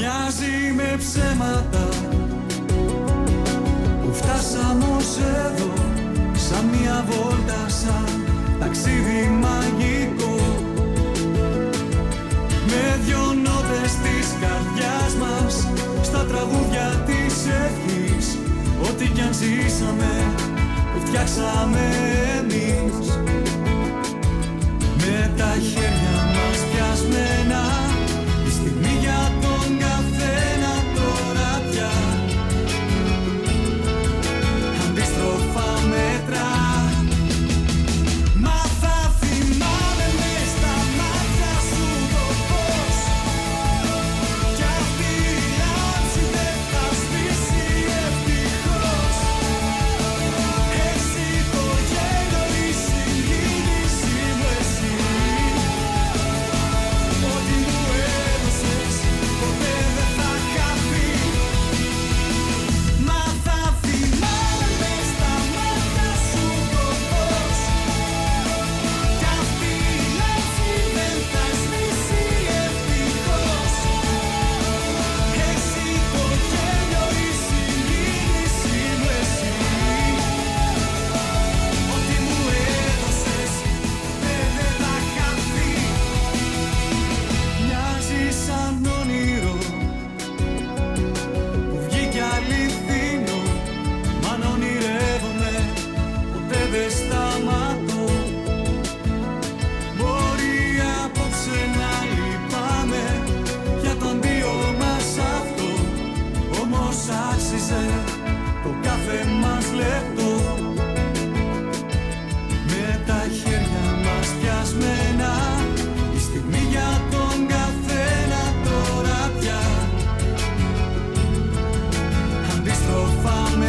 Μοιάζει με ψέματα που φτάσαμε εδώ σαν μια βόλτα σαν ταξίδι μαγικό. Με δυο νότες της καρδιάς μας στα τραγούδια της ευχής ό,τι κι αν ζήσαμε που φτιάξαμε εμείς. Με τα χέρια σε το κάθε μας λεπτό με τα χέρια μας πιασμένα η στιγμή για τον καθένα τώρα πια αντιστροφάμε.